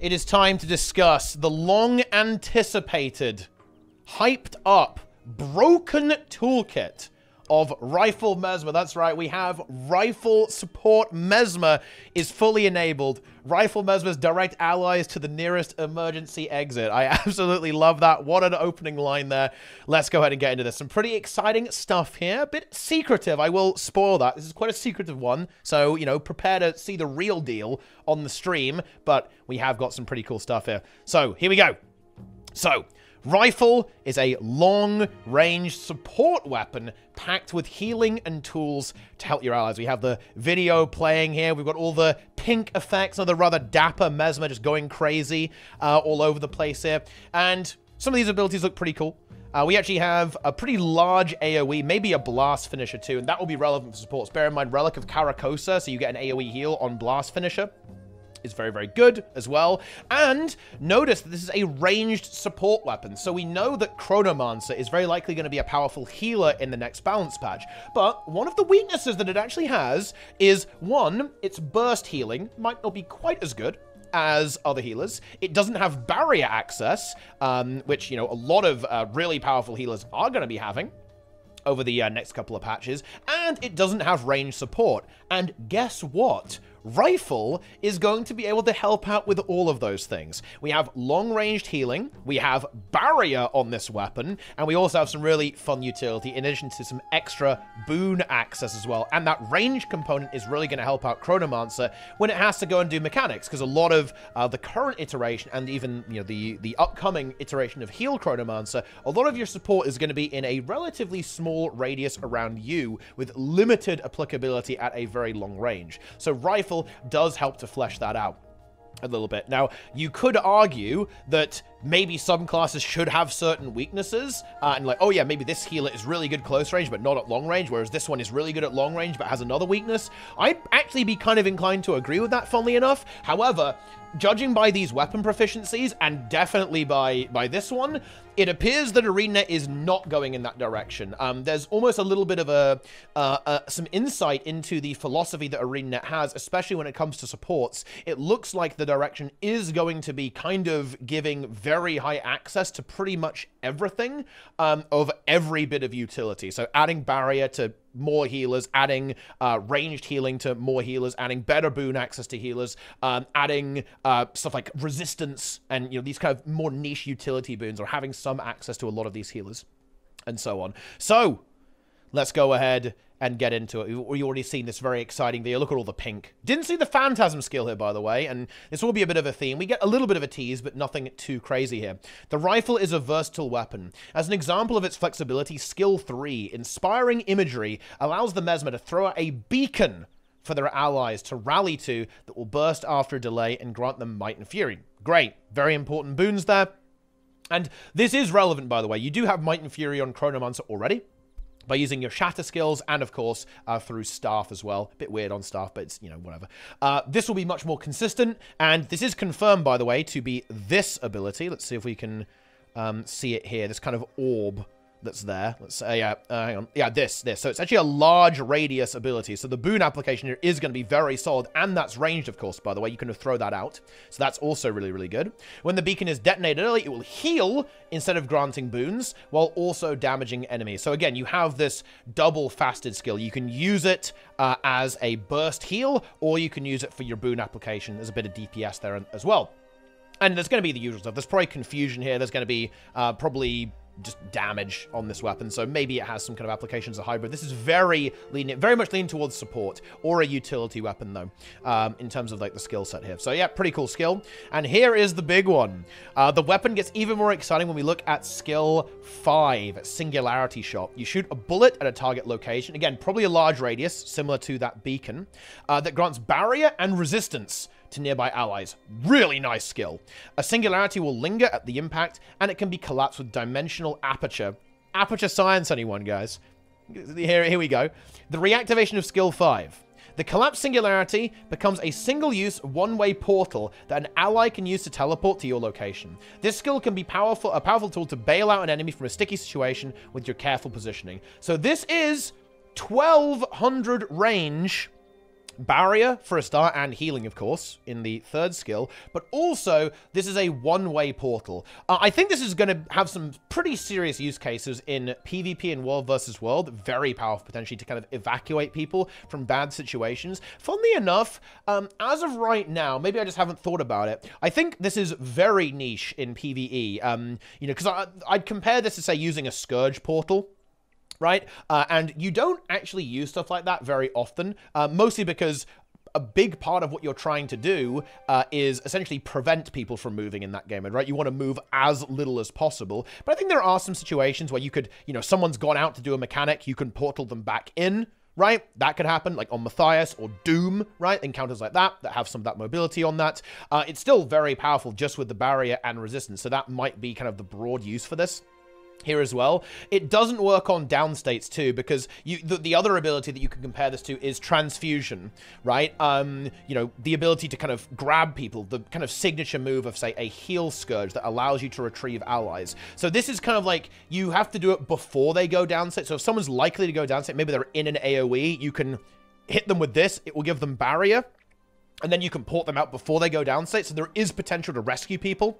it is time to discuss the long anticipated, hyped up, broken toolkit of Rifle Mesmer. That's right, we have Rifle Support Mesmer is fully enabled. Rifle Mesmer's direct allies to the nearest emergency exit. I absolutely love that. What an opening line there. Let's go ahead and get into this. Some pretty exciting stuff here. A bit secretive. I will spoil that. This is quite a secretive one. So, you know, prepare to see the real deal on the stream. But we have got some pretty cool stuff here. So, here we go. So, Rifle is a long-range support weapon packed with healing and tools to help your allies. We have the video playing here. We've got all the pink effects the rather dapper Mesmer just going crazy uh, all over the place here. And some of these abilities look pretty cool. Uh, we actually have a pretty large AoE, maybe a Blast Finisher too, and that will be relevant for supports. Bear in mind, Relic of Karakosa, so you get an AoE heal on Blast Finisher is very, very good as well. And notice that this is a ranged support weapon, so we know that Chronomancer is very likely going to be a powerful healer in the next balance patch. But one of the weaknesses that it actually has is, one, its burst healing might not be quite as good, as other healers. It doesn't have barrier access, um, which, you know, a lot of uh, really powerful healers are going to be having over the uh, next couple of patches, and it doesn't have range support. And guess what? Rifle is going to be able to help out with all of those things. We have long-ranged healing, we have barrier on this weapon, and we also have some really fun utility in addition to some extra boon access as well. And that range component is really going to help out Chronomancer when it has to go and do mechanics, because a lot of uh, the current iteration and even you know the, the upcoming iteration of Heal Chronomancer, a lot of your support is going to be in a relatively small radius around you with limited applicability at a very long range. So Rifle does help to flesh that out a little bit. Now, you could argue that maybe some classes should have certain weaknesses, uh, and like, oh yeah, maybe this healer is really good close range, but not at long range, whereas this one is really good at long range, but has another weakness. I'd actually be kind of inclined to agree with that, funnily enough. However, judging by these weapon proficiencies, and definitely by, by this one, it appears that arena is not going in that direction. Um, there's almost a little bit of a uh, uh, some insight into the philosophy that arena has, especially when it comes to supports. It looks like the direction is going to be kind of giving very high access to pretty much everything um, of every bit of utility. So adding barrier to more healers, adding uh, ranged healing to more healers, adding better boon access to healers, um, adding uh, stuff like resistance and you know these kind of more niche utility boons, or having some access to a lot of these healers, and so on. So let's go ahead and get into it. We've already seen this very exciting video. Look at all the pink. Didn't see the Phantasm skill here, by the way, and this will be a bit of a theme. We get a little bit of a tease, but nothing too crazy here. The rifle is a versatile weapon. As an example of its flexibility, skill 3, Inspiring Imagery, allows the Mesmer to throw out a beacon for their allies to rally to that will burst after a delay and grant them might and fury. Great. Very important boons there. And this is relevant, by the way. You do have Might and Fury on Chronomancer already by using your shatter skills and of course uh, through staff as well. A bit weird on staff but it's you know whatever. Uh, this will be much more consistent and this is confirmed by the way to be this ability. Let's see if we can um, see it here this kind of orb that's there. Let's say, yeah, uh, hang on. Yeah, this, this. So it's actually a large radius ability. So the boon application here is going to be very solid, and that's ranged, of course, by the way. You can throw that out. So that's also really, really good. When the beacon is detonated early, it will heal instead of granting boons, while also damaging enemies. So again, you have this double fasted skill. You can use it uh, as a burst heal, or you can use it for your boon application. There's a bit of DPS there as well. And there's going to be the usual stuff. There's probably confusion here. There's going to be uh, probably just damage on this weapon, so maybe it has some kind of applications as a hybrid. This is very lean, very much lean towards support or a utility weapon though, um, in terms of like the skill set here. So yeah, pretty cool skill. And here is the big one. Uh, the weapon gets even more exciting when we look at skill five, Singularity Shot. You shoot a bullet at a target location, again, probably a large radius, similar to that beacon, uh, that grants barrier and resistance to nearby allies. Really nice skill. A singularity will linger at the impact, and it can be collapsed with dimensional aperture. Aperture science, anyone, guys? Here, here we go. The reactivation of skill 5. The collapsed singularity becomes a single-use, one-way portal that an ally can use to teleport to your location. This skill can be powerful, a powerful tool to bail out an enemy from a sticky situation with your careful positioning. So this is 1200 range barrier for a start and healing, of course, in the third skill, but also this is a one-way portal. Uh, I think this is going to have some pretty serious use cases in PvP and World versus World, very powerful potentially to kind of evacuate people from bad situations. Funnily enough, um, as of right now, maybe I just haven't thought about it, I think this is very niche in PvE, um, you know, because I'd compare this to, say, using a Scourge portal, right? Uh, and you don't actually use stuff like that very often, uh, mostly because a big part of what you're trying to do uh, is essentially prevent people from moving in that game mode, right? You want to move as little as possible. But I think there are some situations where you could, you know, someone's gone out to do a mechanic, you can portal them back in, right? That could happen, like on Matthias or Dhuum, right? Encounters like that that have some of that mobility on that. Uh, it's still very powerful just with the barrier and resistance, so that might be kind of the broad use for this here as well. It doesn't work on downstates too because you the, the, other ability that you can compare this to is transfusion, right? Um, you know, the ability to kind of grab people, the kind of signature move of say a heal scourge that allows you to retrieve allies. So this is kind of like you have to do it before they go downstate. So if someone's likely to go downstate, maybe they're in an AoE, you can hit them with this. It will give them barrier. And then you can port them out before they go downstate. So there is potential to rescue people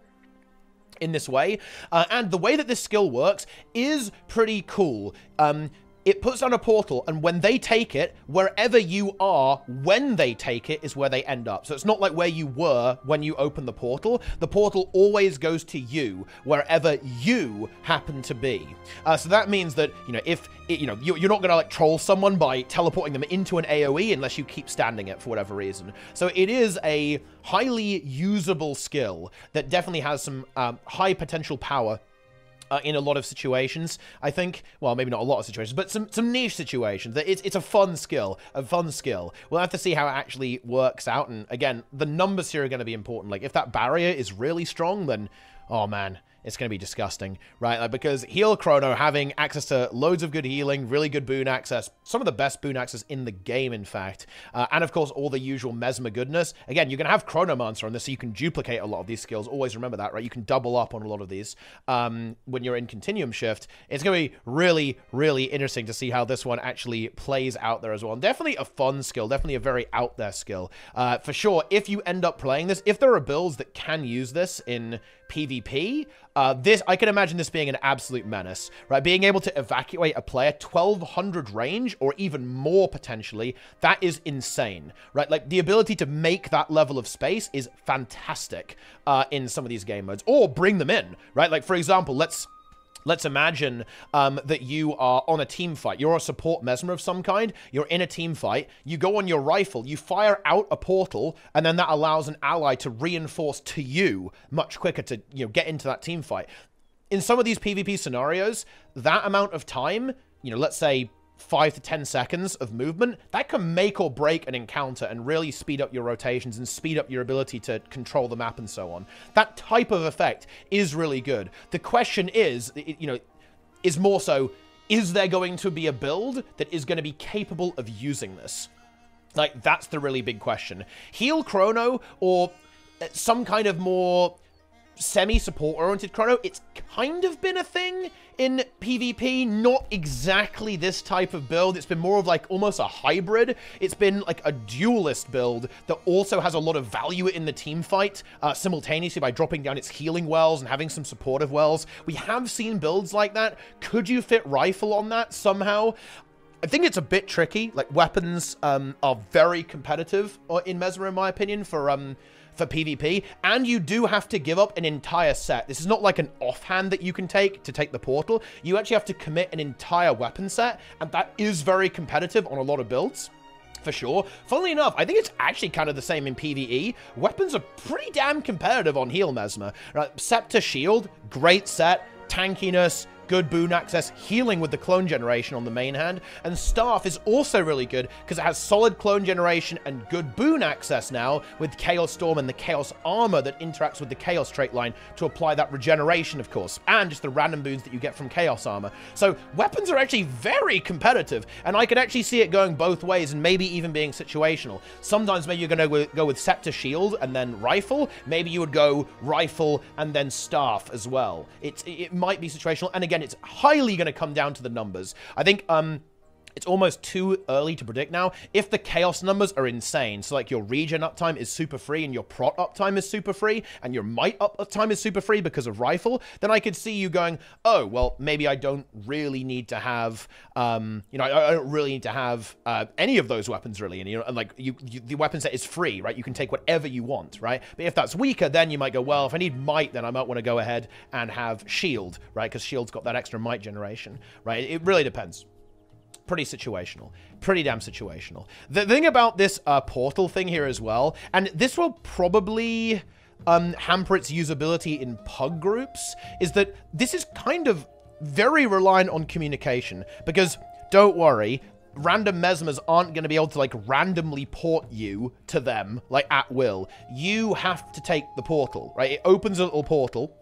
in this way. Uh, and the way that this skill works is pretty cool. Um, it puts down a portal, and when they take it, wherever you are when they take it is where they end up. So it's not like where you were when you open the portal. The portal always goes to you, wherever you happen to be. Uh, so that means that, you know, if, it, you know, you're not going to, like, troll someone by teleporting them into an AoE unless you keep standing it for whatever reason. So it is a highly usable skill that definitely has some um, high potential power uh, in a lot of situations. I think, well, maybe not a lot of situations, but some, some niche situations. It's, it's a fun skill, a fun skill. We'll have to see how it actually works out. And again, the numbers here are going to be important. Like, if that barrier is really strong, then, oh man, it's going to be disgusting, right? Like, because Heal Chrono having access to loads of good healing, really good boon access, some of the best boon access in the game, in fact, uh, and of course, all the usual Mesmer goodness. Again, you're going to have Chronomancer on this, so you can duplicate a lot of these skills. Always remember that, right? You can double up on a lot of these um, when you're in Continuum Shift. It's going to be really, really interesting to see how this one actually plays out there as well. And definitely a fun skill, definitely a very out there skill. Uh, for sure, if you end up playing this, if there are builds that can use this in PvP, uh, this I can imagine this being an absolute menace, right? Being able to evacuate a player 1200 range or even more potentially, that is insane, right? Like the ability to make that level of space is fantastic uh, in some of these game modes, or bring them in, right? Like for example, let's Let's imagine um, that you are on a team fight. You're a support mesmer of some kind. You're in a team fight. You go on your rifle. You fire out a portal, and then that allows an ally to reinforce to you much quicker to you know get into that team fight. In some of these PvP scenarios, that amount of time, you know, let's say five to 10 seconds of movement, that can make or break an encounter and really speed up your rotations and speed up your ability to control the map and so on. That type of effect is really good. The question is, you know, is more so, is there going to be a build that is going to be capable of using this? Like, that's the really big question. Heal Chrono or uh, some kind of more semi-support oriented chrono. It's kind of been a thing in PvP, not exactly this type of build. It's been more of like almost a hybrid. It's been like a duelist build that also has a lot of value in the team fight uh, simultaneously by dropping down its healing wells and having some supportive wells. We have seen builds like that. Could you fit rifle on that somehow? I think it's a bit tricky. Like weapons um, are very competitive uh, in Mesmer, in my opinion, for um, for PvP, and you do have to give up an entire set. This is not like an offhand that you can take to take the portal. You actually have to commit an entire weapon set, and that is very competitive on a lot of builds for sure. Funnily enough, I think it's actually kind of the same in PvE. Weapons are pretty damn competitive on Heal Mesmer. Right, Scepter Shield, great set. Tankiness, good boon access, healing with the clone generation on the main hand, and Staff is also really good because it has solid clone generation and good boon access now with Chaos Storm and the Chaos Armor that interacts with the Chaos trait line to apply that regeneration, of course, and just the random boons that you get from Chaos Armor. So weapons are actually very competitive, and I could actually see it going both ways and maybe even being situational. Sometimes maybe you're going to go with Scepter Shield and then Rifle. Maybe you would go Rifle and then Staff as well. It, it might be situational, and again, again, it's highly going to come down to the numbers. I think um, it's almost too early to predict now. If the chaos numbers are insane, so like your regen uptime is super free and your prot uptime is super free and your might uptime is super free because of rifle, then I could see you going, oh, well, maybe I don't really need to have, um, you know, I, I don't really need to have uh, any of those weapons really. And, you know, and like you, you, the weapon set is free, right? You can take whatever you want, right? But if that's weaker, then you might go, well, if I need might, then I might want to go ahead and have shield, right? Because shield's got that extra might generation, right? It really depends pretty situational. Pretty damn situational. The thing about this uh, portal thing here as well, and this will probably um, hamper its usability in pug groups, is that this is kind of very reliant on communication. Because, don't worry, random mesmers aren't going to be able to like randomly port you to them like at will. You have to take the portal, right? It opens a little portal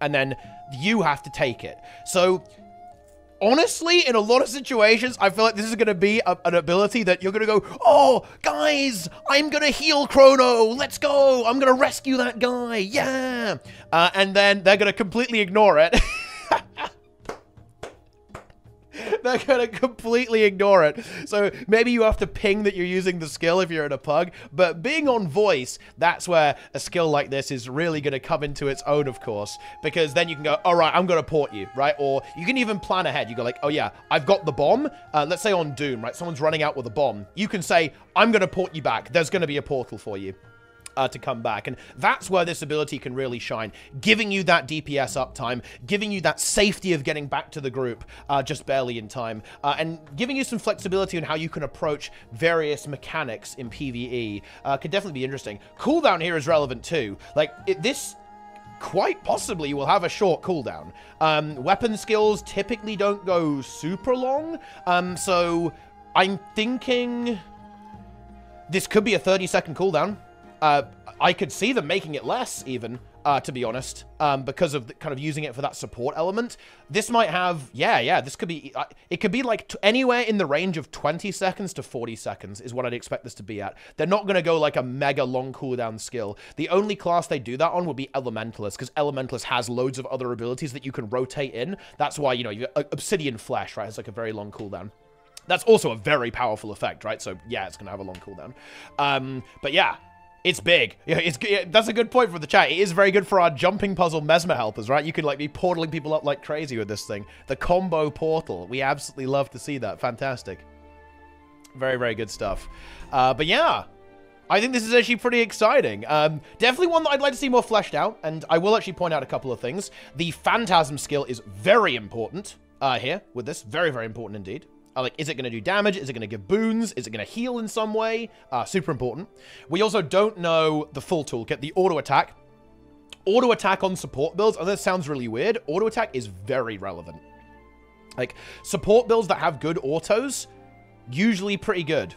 and then you have to take it. So honestly, in a lot of situations, I feel like this is going to be a, an ability that you're going to go, oh, guys, I'm going to heal Chrono. Let's go. I'm going to rescue that guy. Yeah. Uh, and then they're going to completely ignore it. they're going to completely ignore it. So maybe you have to ping that you're using the skill if you're in a pug, but being on voice, that's where a skill like this is really going to come into its own, of course, because then you can go, all right, I'm going to port you, right? Or you can even plan ahead. You go like, oh yeah, I've got the bomb. Uh, let's say on Dhuum, right? Someone's running out with a bomb. You can say, I'm going to port you back. There's going to be a portal for you uh, to come back. And that's where this ability can really shine, giving you that DPS uptime, giving you that safety of getting back to the group uh, just barely in time, uh, and giving you some flexibility on how you can approach various mechanics in PvE. Uh, could definitely be interesting. Cooldown here is relevant too. Like, it, this quite possibly will have a short cooldown. Um, weapon skills typically don't go super long, um, so I'm thinking this could be a 30 second cooldown. Uh, I could see them making it less, even, uh, to be honest, um, because of the, kind of using it for that support element. This might have, yeah, yeah, this could be, uh, it could be like anywhere in the range of 20 seconds to 40 seconds is what I'd expect this to be at. They're not going to go like a mega long cooldown skill. The only class they do that on would be Elementalist, because Elementalist has loads of other abilities that you can rotate in. That's why, you know, you Obsidian Flesh, right, it's like a very long cooldown. That's also a very powerful effect, right? So, yeah, it's going to have a long cooldown. Um, but yeah, it's big. Yeah, it's yeah, that's a good point for the chat. It is very good for our jumping puzzle mesmer helpers, right? You can like be portaling people up like crazy with this thing. The combo portal. We absolutely love to see that. Fantastic. Very, very good stuff. Uh, but yeah, I think this is actually pretty exciting. Um, definitely one that I'd like to see more fleshed out, and I will actually point out a couple of things. The Phantasm skill is very important uh, here with this. Very, very important indeed. Uh, like, is it going to do damage? Is it going to give boons? Is it going to heal in some way? Uh, super important. We also don't know the full toolkit, the auto attack. Auto attack on support builds, and this sounds really weird, auto attack is very relevant. Like, support builds that have good autos, usually pretty good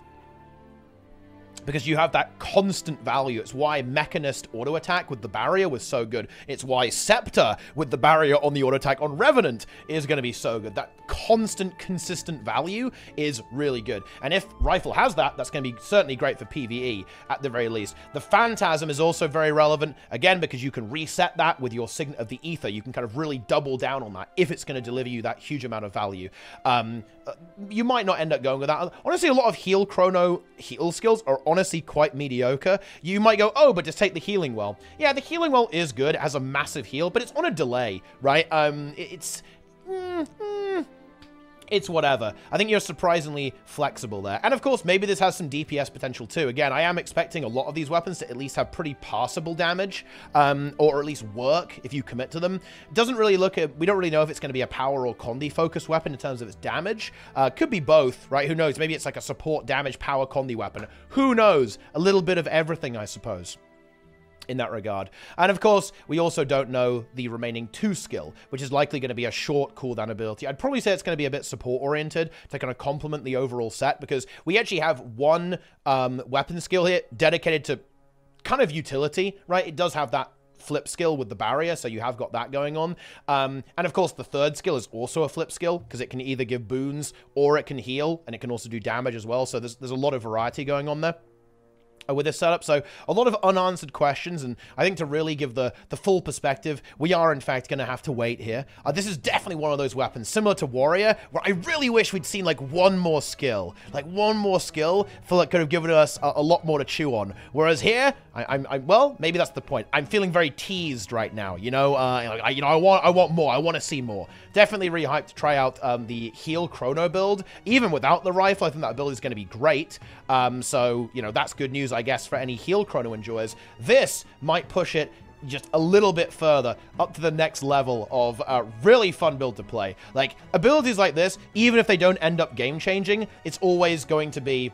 because you have that constant value. It's why Mechanist auto attack with the barrier was so good. It's why Scepter with the barrier on the auto attack on Revenant is going to be so good. That constant, consistent value is really good. And if Rifle has that, that's going to be certainly great for PvE at the very least. The Phantasm is also very relevant, again, because you can reset that with your Signet of the Ether. You can kind of really double down on that if it's going to deliver you that huge amount of value. Um, uh, you might not end up going with that. Honestly, a lot of heal chrono heal skills are honestly quite mediocre. You might go, oh, but just take the healing well. Yeah, the healing well is good. It has a massive heal, but it's on a delay, right? Um, it's... Mm, mm, it's whatever. I think you're surprisingly flexible there. And of course, maybe this has some DPS potential too. Again, I am expecting a lot of these weapons to at least have pretty passable damage, um, or at least work if you commit to them. It doesn't really look at, we don't really know if it's going to be a power or condi focused weapon in terms of its damage. Uh, could be both, right? Who knows? Maybe it's like a support damage power condi weapon. Who knows? A little bit of everything, I suppose in that regard. And of course, we also don't know the remaining two skill, which is likely going to be a short cooldown ability. I'd probably say it's going to be a bit support oriented to kind of complement the overall set because we actually have one um, weapon skill here dedicated to kind of utility, right? It does have that flip skill with the barrier, so you have got that going on. Um, and of course, the third skill is also a flip skill because it can either give boons or it can heal, and it can also do damage as well. So there's, there's a lot of variety going on there. Uh, with this setup. So a lot of unanswered questions, and I think to really give the, the full perspective, we are in fact going to have to wait here. Uh, this is definitely one of those weapons, similar to Warrior, where I really wish we'd seen like one more skill. Like one more skill for like could have given us a, a lot more to chew on. Whereas here, I, I'm, I, well, maybe that's the point. I'm feeling very teased right now, you know? Uh, I, you know, I want, I want more. I want to see more. Definitely really hyped to try out um, the heal chrono build. Even without the rifle, I think that build is going to be great. Um, so, you know, that's good news, I guess, for any heal chrono enjoyers. This might push it just a little bit further up to the next level of a really fun build to play. Like, abilities like this, even if they don't end up game-changing, it's always going to be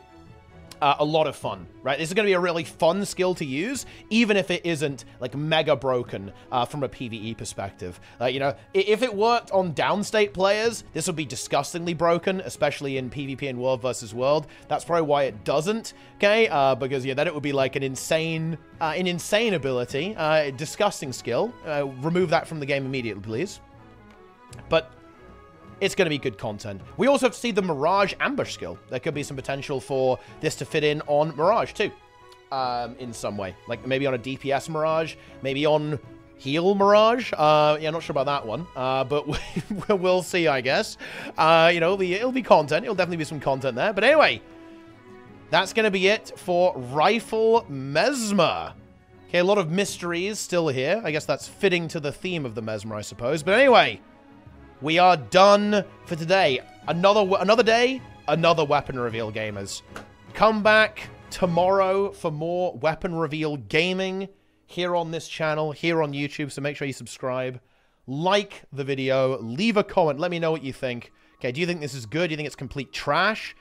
uh, a lot of fun, right? This is going to be a really fun skill to use, even if it isn't, like, mega broken uh, from a PvE perspective. Uh, you know, if it worked on downstate players, this would be disgustingly broken, especially in PvP and World versus World. That's probably why it doesn't, okay? Uh, because, yeah, then it would be, like, an insane, uh, an insane ability, uh, disgusting skill. remove that from the game immediately, please. But it's going to be good content. We also have to see the Mirage ambush skill. There could be some potential for this to fit in on Mirage too, um, in some way. Like maybe on a DPS Mirage, maybe on Heal Mirage. Uh, yeah, not sure about that one, uh, but we'll see, I guess. Uh, you know, it'll be content. It'll definitely be some content there. But anyway, that's going to be it for Rifle Mesmer. Okay, a lot of mysteries still here. I guess that's fitting to the theme of the Mesmer, I suppose. But anyway, we are done for today. Another another day, another weapon reveal, gamers. Come back tomorrow for more weapon reveal gaming here on this channel, here on YouTube, so make sure you subscribe. Like the video, leave a comment, let me know what you think. Okay, do you think this is good? Do you think it's complete trash?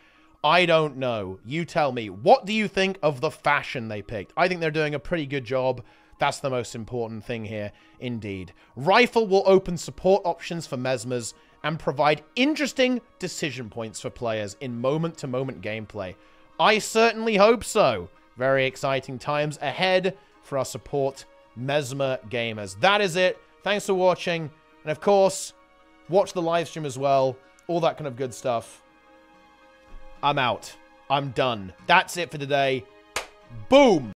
I don't know. You tell me. What do you think of the fashion they picked? I think they're doing a pretty good job. That's the most important thing here, indeed. Rifle will open support options for Mesmers and provide interesting decision points for players in moment-to-moment -moment gameplay. I certainly hope so. Very exciting times ahead for our support Mesmer gamers. That is it. Thanks for watching. And of course, watch the live stream as well. All that kind of good stuff. I'm out. I'm done. That's it for today. Boom!